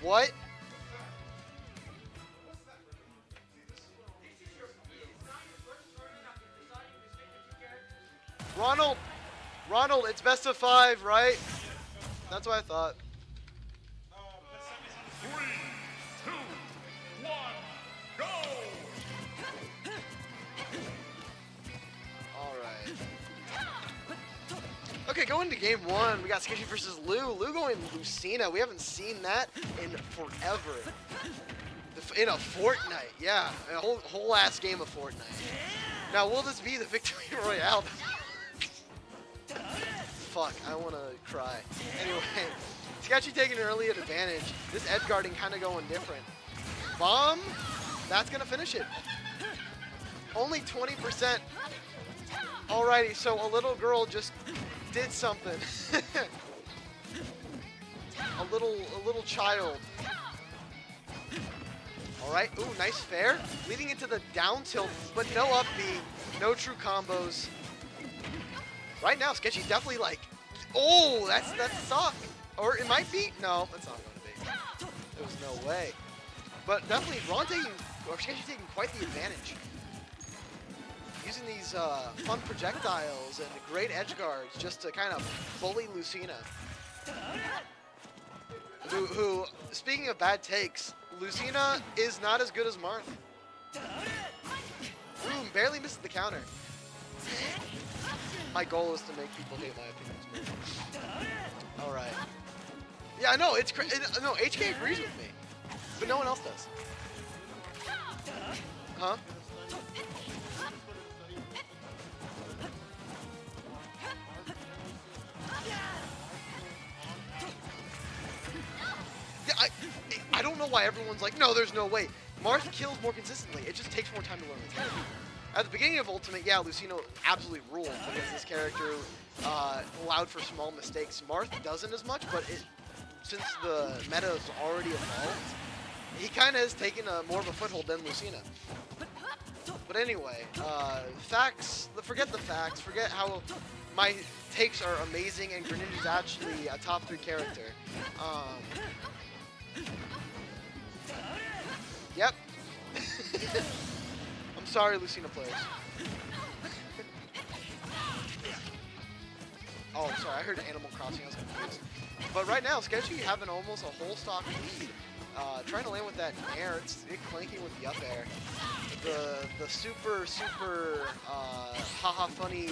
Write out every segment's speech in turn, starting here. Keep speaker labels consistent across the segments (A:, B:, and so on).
A: What? Ronald! Ronald, it's best of five, right? That's what I thought. Going into game one, we got Sketchy versus Lu. Lu going Lucina. We haven't seen that in forever. In a Fortnite, yeah. A whole, whole ass game of Fortnite. Now, will this be the Victory Royale? Fuck, I want to cry. Anyway, Sketchy taking an early advantage. This edge guarding kind of going different. Bomb, that's going to finish it. Only 20%. Alrighty, so a little girl just did something. a little, a little child. All right, ooh, nice fair. Leading into the down tilt, but no up B, no true combos. Right now, Sketchy's definitely like, oh, that's that's suck. Or it might be, no, it's not to be. There's no way. But definitely, Ron taking, or Sketchy taking quite the advantage using these uh, fun projectiles and great edge guards just to kind of bully Lucina. Who, who, speaking of bad takes, Lucina is not as good as Marth. Boom, barely misses the counter. My goal is to make people hate my opinions. All right. Yeah, I know, it's cra- no, HK agrees with me, but no one else does. Huh? Why everyone's like, no, there's no way. Marth kills more consistently. It just takes more time to learn. At the beginning of Ultimate, yeah, Lucina absolutely ruled because this character uh, allowed for small mistakes. Marth doesn't as much, but it, since the meta has already evolved, he kind of has taken a, more of a foothold than Lucina. But anyway, uh, facts, forget the facts, forget how my takes are amazing and Greninja's actually a top three character. Um, I'm sorry, Lucina players. oh, sorry, I heard Animal Crossing, I was confused. But right now, Sketchy having almost a whole stock lead. Uh, trying to land with that air, it's it clanking with the up air. The the super, super, uh, haha funny,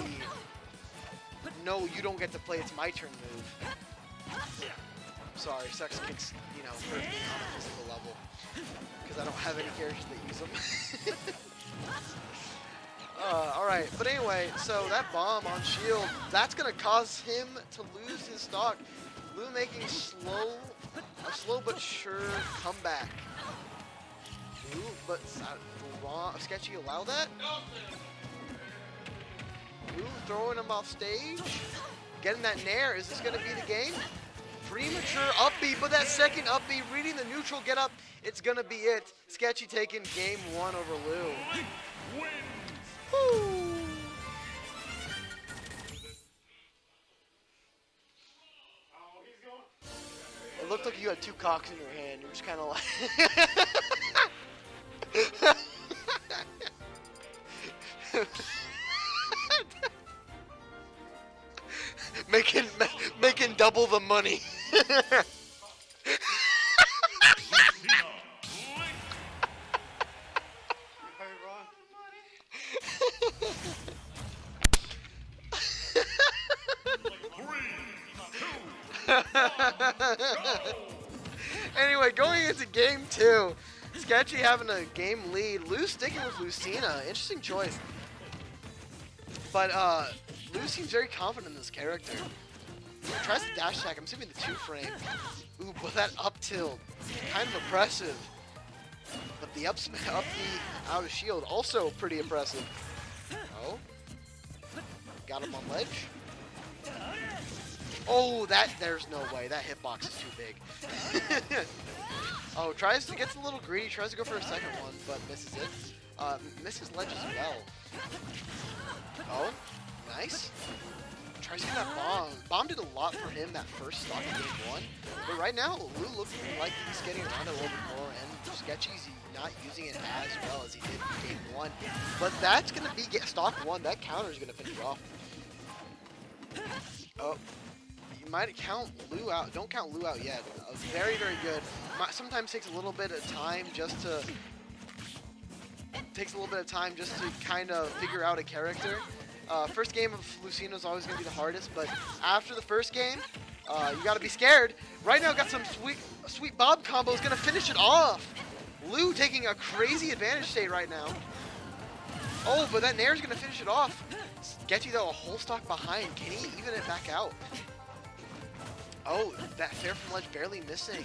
A: no, you don't get to play, it's my turn move. I'm Sorry, sex kicks, you know, hurt me on a physical level. Because I don't have any characters that use them. uh, Alright, but anyway, so that bomb on shield, that's going to cause him to lose his stock. Lu making slow, a slow but sure comeback. Ooh, but uh, wrong, Sketchy allow that? Ooh, throwing him off stage. Getting that nair. Is this going to be the game? Premature up B, but that second up B, reading the neutral get up, it's to be it. Sketchy taking game one over Lu. Woo. It looked like you had two cocks in your hand. You were just kind of like... making making double the money. anyway, going into game two, Sketchy having a game lead. Lu sticking with Lucina. Interesting choice. But uh, Lu seems very confident in this character. Tries to dash attack. I'm assuming the two frame. Ooh, but that up tilt, kind of impressive. But the up up the out of shield, also pretty impressive. Oh, got him on ledge. Oh, that there's no way. That hitbox is too big. oh, tries to gets a little greedy. Tries to go for a second one, but misses it. Uh, misses ledge as well. Oh, nice. Tries to get that bomb. Bomb did a lot for him that first stock in game one. But right now, Lu looks like he's getting around a little bit more, and Sketchy's not using it as well as he did in game one. But that's going to be get stock one. That counter is going to finish off. Oh, you might count Lu out. Don't count Lu out yet. Uh, very, very good. Sometimes takes a little bit of time just to takes a little bit of time just to kind of figure out a character. Uh, first game of Lucina is always going to be the hardest, but after the first game, uh, you got to be scared. Right now, got some sweet, sweet Bob combo is going to finish it off. Lu taking a crazy advantage state right now. Oh, but that Nair is going to finish it off. Sketchy, though, a whole stock behind. Can he even it back out? Oh, that fair from ledge barely missing.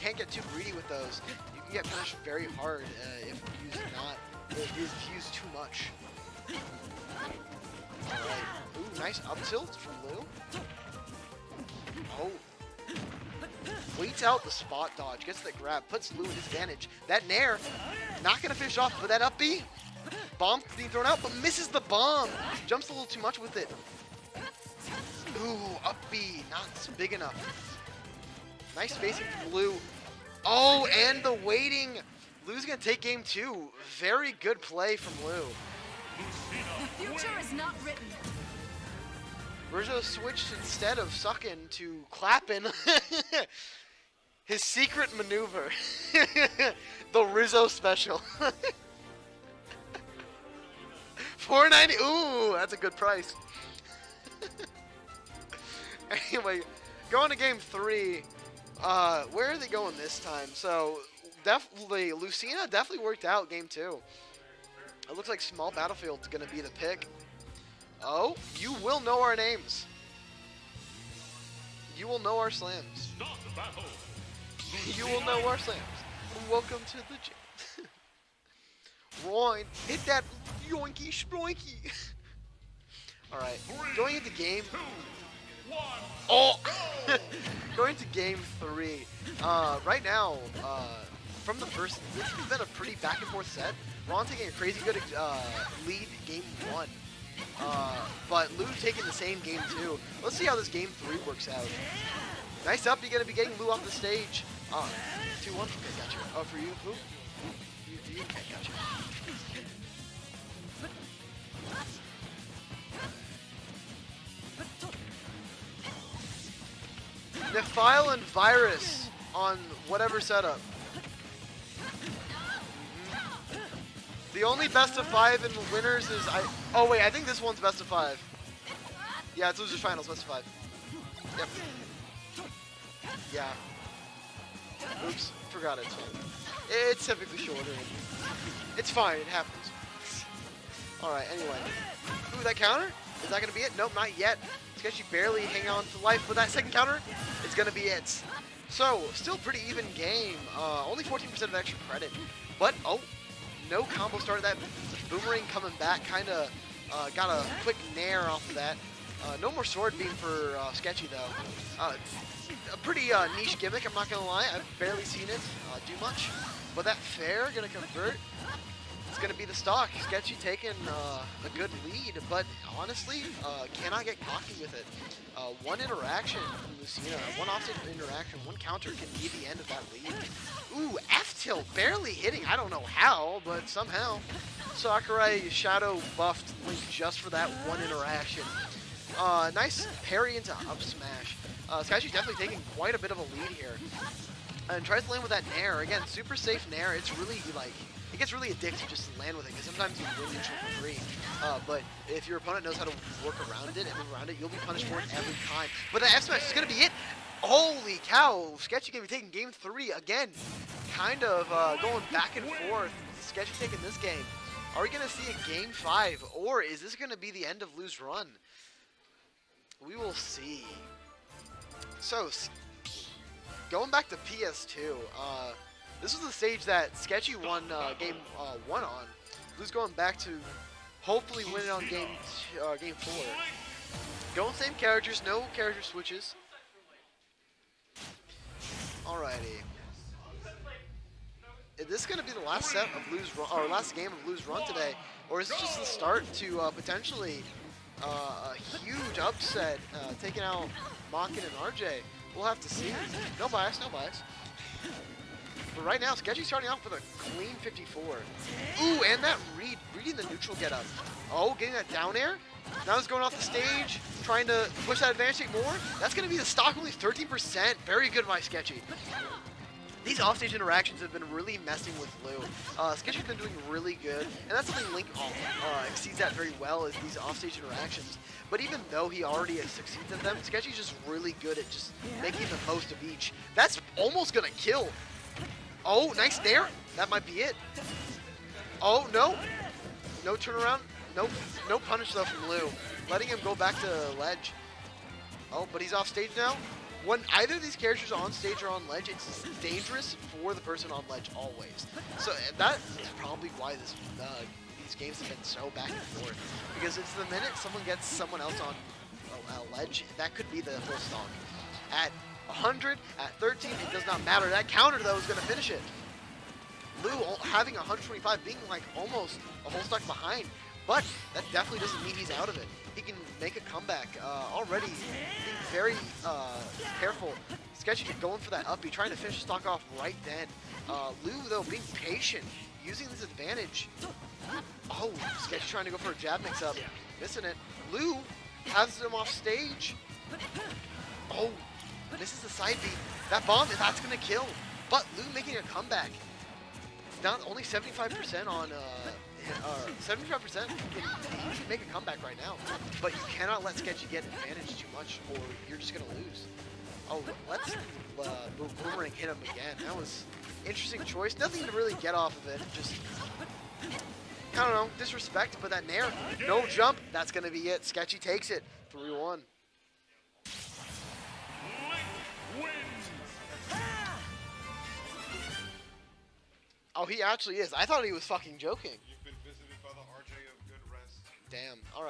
A: Can't get too greedy with those. You can get punished very hard uh, if you use not if you use too much. Ooh, nice up tilt from Lu. Oh. Waits out the spot dodge, gets the grab, puts Lu in disadvantage. That Nair, not gonna finish off, but that up B, bomb being thrown out, but misses the bomb. Jumps a little too much with it. Ooh, up B, not big enough. Nice spacing from Lu. Oh, and the waiting. Lu's gonna take game two. Very good play from
B: Lu. Future is not written.
A: Rizzo switched instead of sucking to clapping. His secret maneuver. the Rizzo special. 490. Ooh, that's a good price. anyway, going to game three. Uh, where are they going this time? So, definitely, Lucina definitely worked out game two. It looks like Small Battlefield's going to be the pick. Oh, you will know our names. You will know our slams.
C: Start the battle.
A: You will know our slams. Welcome to the gym. Roin, hit that yoinky shroinky. Alright, going into game.
C: Two, one,
A: Oh! going to game three. Uh, right now, uh, from the first, this has been a pretty back and forth set. Ron taking a crazy good uh, lead game one. Uh, but Lu taking the same game two. Let's see how this game three works out. Nice up, you're gonna be getting Lu off the stage. Uh, two one. Okay, gotcha. Oh, for you, Lu. You, you, okay, gotcha. Nephile and Virus on whatever setup. The only best of five in the winners is I. Oh wait, I think this one's best of five. Yeah, it's losers finals, best of five. Yep. Yeah. Oops, forgot it. It's typically shorter. It's fine, it happens. Alright, anyway. Ooh, that counter? Is that gonna be it? Nope, not yet. Sketchy barely hang on to life, but that second counter is gonna be it. So, still pretty even game. Uh, only 14% of extra credit. But, oh, no combo started that. Boomerang coming back, kind of uh, got a quick nair off of that. Uh, no more sword beam for uh, Sketchy, though. Uh, a pretty uh, niche gimmick, I'm not going to lie. I've barely seen it uh, do much. But that fair going to convert. It's going to be the stock. Sketchy taking uh, a good lead, but honestly, uh, cannot get cocky with it. Uh, one interaction from Lucina, one offset interaction, one counter can be the end of that lead. Ooh, F-tilt, barely hitting. I don't know how, but somehow. Sakurai Shadow buffed Link just for that one interaction. Uh, nice parry into up smash. Uh, definitely taking quite a bit of a lead here. And tries to land with that Nair. Again, super safe Nair. It's really like, it gets really addictive just to land with it because sometimes you win neutral for free. Uh, but if your opponent knows how to work around it and move around it, you'll be punished for it every time. But that F smash is going to be it. Holy cow. Sketchy going to be taking game three again. Kind of uh, going back and forth. Sketchy taking this game. Are we going to see a game five or is this going to be the end of Lu's run? We will see. So, going back to PS2, uh, this was the stage that Sketchy won uh, game uh, one on. Lu's going back to hopefully win it on game uh, game four. Going same characters, no character switches. Alrighty. Is this going to be the last set of Lu's run, or last game of Lu's run today, or is it just the start to uh, potentially uh, a huge upset, uh, taking out Makin and RJ. We'll have to see. No bias, no bias. But right now, Sketchy starting off with a clean 54. Ooh, and that read, reading the neutral get up. Oh, getting that down air. Now he's going off the stage, trying to push that advantage take more. That's going to be the stock only 13%. Very good by Sketchy. These offstage interactions have been really messing with Lu. Uh, Sketchy's been doing really good, and that's something Link uh, exceeds that very well is these offstage interactions. But even though he already has succeeded at them, Sketchy's just really good at just making the most of each. That's almost gonna kill. Oh, nice there. That might be it. Oh, no. No turnaround. No, no punish though from Lu. Letting him go back to ledge. Oh, but he's off stage now. When either of these characters are on stage or on ledge, it's dangerous for the person on ledge always. So uh, that is probably why this uh, these games have been so back and forth. Because it's the minute someone gets someone else on a, a ledge, that could be the whole stock. At 100, at 13, it does not matter. That counter, though, is going to finish it. Lu having 125, being like almost a whole stock behind, but that definitely doesn't mean he's out of it. He can make a comeback. Uh, already being very uh, careful. Sketchy going for that up. uppy, trying to finish the stock off right then. Uh, Lu, though, being patient, using this advantage. Oh, Sketchy trying to go for a jab mix-up. Missing it. Lu has him off stage. Oh, misses the side B. That bomb, that's going to kill. But Lu making a comeback. Not only 75% on... Uh, uh, 75%, you can make a comeback right now. But you cannot let Sketchy get advantage too much, or you're just going to lose. Oh, let's uh, Boomerang hit him again. That was interesting choice. Nothing to really get off of it. Just, I don't know, disrespect. But that Nair, no jump. That's going to be it. Sketchy takes it. 3-1. Oh, he actually is. I thought he was fucking joking.
D: You've been visited by the RJ of good rest.
A: Damn. All right.